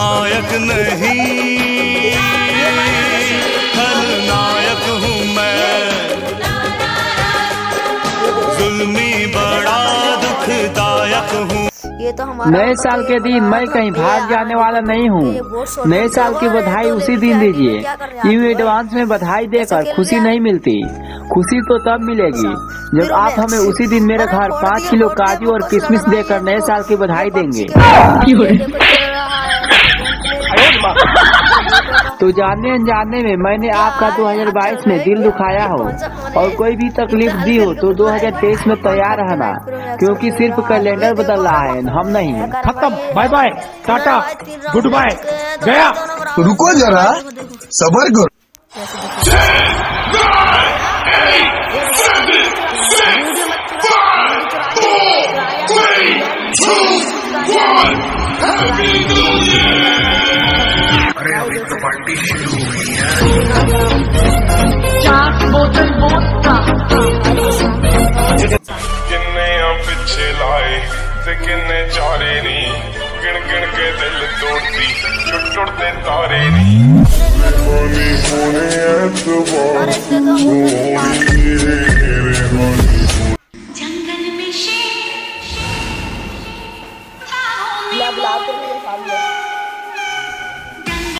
नायक नहीं। खलनायक हूँ मैं। जुल्मी बड़ा दुखदायक हूँ। ये तो हमारा नए साल के दिन मैं कहीं भाग जाने वाला नहीं हूँ। नए साल की बधाई उसी दिन दीजिए। यूँ एडवांस में बधाई देकर खुशी नहीं मिलती। खुशी तो तब मिलेगी जब आप हमें उसी दिन मेरे घर पाँच किलो काजू और किशमिश देकर नए साल की बधाई देंगे। तो जानने अनजाने में मैंने आपका 2022 में दिल दुखाया हो और कोई भी तकलीफ़ दी हो तो 2023 में तैयार रहना क्योंकि सिर्फ़ कैलेंडर बदल रहा है हम नहीं खत्म bye bye tata good bye गया रुको जरा सबर करो पार्टी शुरू हो गई चार बोतल किन्ने पिछे लाए ते किन्ने चारे नी। गिन गिन के दिल तोड़ती छुट छुटते तारे नी। होने ऐतबार सोनी तेरे होनी जंगल में शेर था हो मेरे सामने।